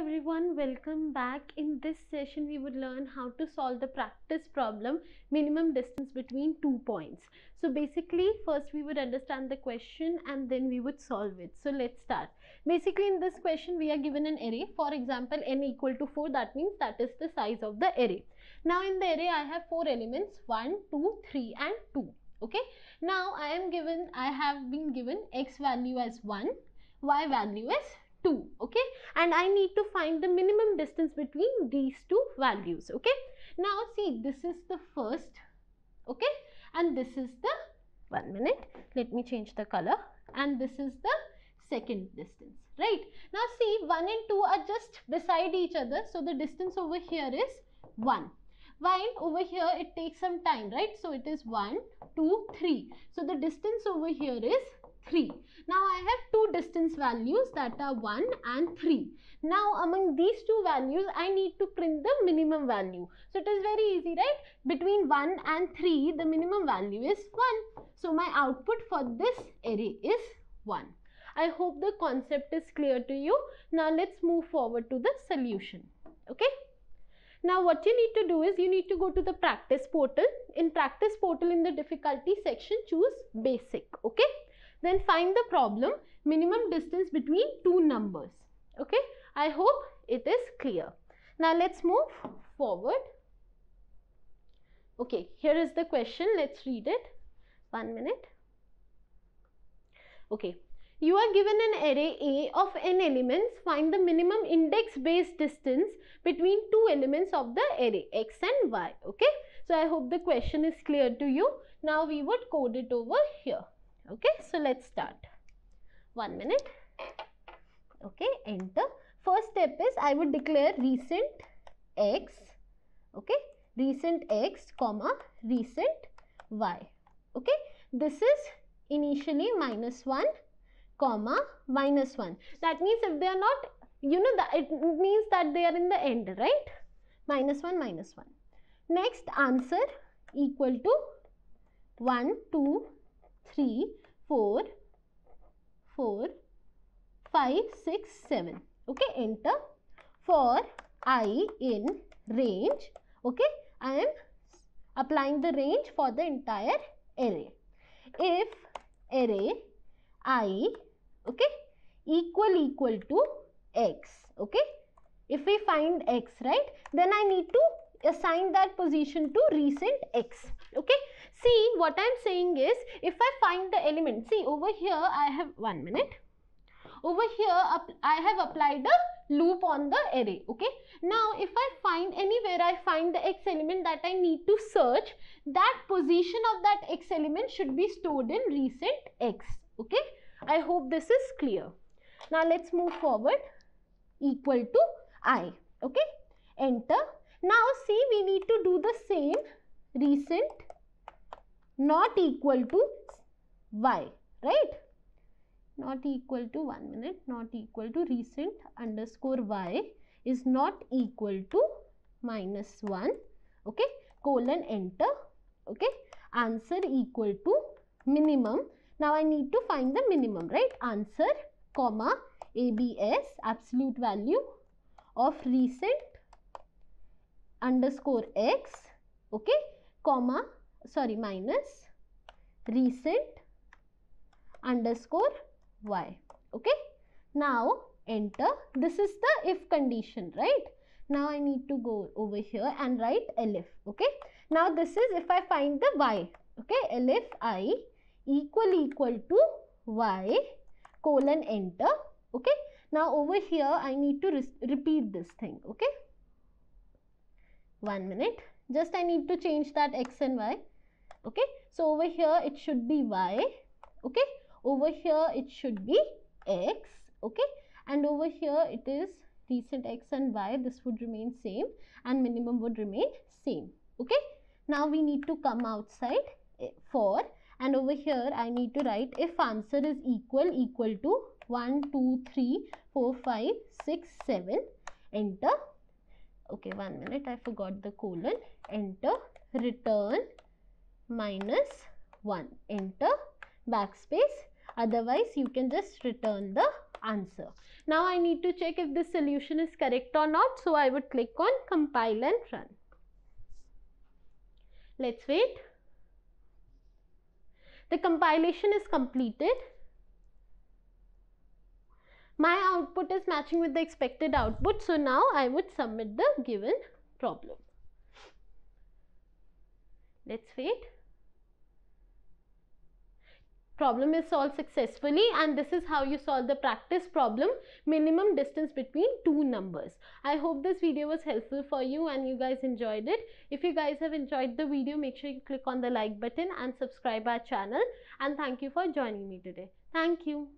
everyone, welcome back. In this session, we would learn how to solve the practice problem minimum distance between two points. So, basically, first we would understand the question and then we would solve it. So, let's start. Basically, in this question, we are given an array. For example, n equal to 4, that means that is the size of the array. Now, in the array, I have four elements 1, 2, 3, and 2. Okay. Now, I am given, I have been given x value as 1, y value as 2 okay? And i need to find the minimum distance between these two values okay? Now see this is the first okay? And this is the one minute let me change the color. And this is the second distance right? Now see 1 and 2 are just beside each other. So the distance over here is 1 while over here it takes some time right? So it is 1 2 3 so the distance over here is 3. Now I have two distance values that are 1 and 3. Now among these two values I need to print the minimum value. So it is very easy right? Between 1 and 3 the minimum value is 1. So my output for this array is 1. I hope the concept is clear to you. Now let's move forward to the solution. Okay. Now what you need to do is you need to go to the practice portal. In practice portal in the difficulty section choose basic. Okay. Then find the problem minimum distance between two numbers. Okay. I hope it is clear. Now let's move forward. Okay. Here is the question. Let's read it. One minute. Okay. You are given an array A of n elements. Find the minimum index based distance between two elements of the array x and y. Okay. So I hope the question is clear to you. Now we would code it over here okay so let's start. One minute. Okay enter. First step is i would declare recent x okay recent x comma recent y okay. This is initially minus 1 comma minus 1 that means if they are not you know that it means that they are in the end right? Minus 1 minus 1 next answer equal to 1 2 3 4, 4, 5, 6, 7. Okay, enter. For i in range, okay, I am applying the range for the entire array. If array i, okay, equal equal to x, okay. If we find x, right, then I need to assign that position to recent x, see what I'm saying is if I find the element see over here I have one minute. Over here I have applied a loop on the array okay? Now if I find anywhere I find the x element that I need to search that position of that x element should be stored in recent x okay? I hope this is clear. Now let's move forward. Equal to i okay? Enter. Now see we need to do the same recent not equal to y right? Not equal to one minute not equal to recent underscore y is not equal to minus 1 okay? Colon enter okay? Answer equal to minimum. Now i need to find the minimum right? Answer comma abs absolute value of recent underscore x okay? Comma sorry minus recent underscore y. Okay? Now enter. This is the if condition right? Now i need to go over here and write elif. Okay? Now this is if i find the y. Okay? Elif i equal equal to y colon enter. Okay? Now over here i need to repeat this thing. Okay? One minute. Just i need to change that x and y okay? So over here it should be y. Okay? Over here it should be x. Okay? And over here it is recent x and y. This would remain same and minimum would remain same. Okay? Now we need to come outside eh, for. And over here I need to write if answer is equal equal to 1 2 3 4 5 6 7 enter. Okay one minute I forgot the colon. Enter return minus 1 enter backspace otherwise you can just return the answer. Now I need to check if this solution is correct or not. So I would click on compile and run. Let's wait. The compilation is completed. My output is matching with the expected output. So now I would submit the given problem. Let's wait problem is solved successfully and this is how you solve the practice problem minimum distance between two numbers. I hope this video was helpful for you and you guys enjoyed it. If you guys have enjoyed the video make sure you click on the like button and subscribe our channel and thank you for joining me today. Thank you.